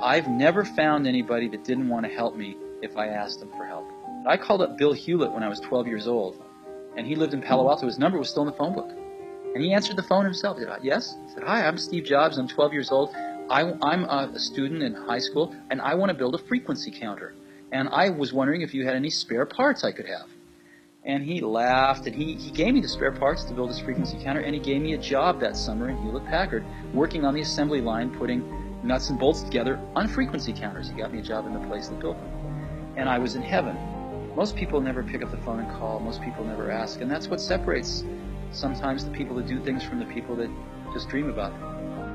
I've never found anybody that didn't want to help me if I asked them for help. I called up Bill Hewlett when I was 12 years old, and he lived in Palo Alto. His number was still in the phone book. And he answered the phone himself. He said, uh, yes? He said, hi, I'm Steve Jobs. I'm 12 years old. I, am a student in high school, and I want to build a frequency counter. And I was wondering if you had any spare parts I could have. And he laughed, and he, he gave me the spare parts to build this frequency counter, and he gave me a job that summer in Hewlett Packard, working on the assembly line, putting nuts and bolts together on frequency counters. He got me a job in the place that built them. And I was in heaven. Most people never pick up the phone and call. Most people never ask. And that's what separates sometimes the people that do things from the people that just dream about it.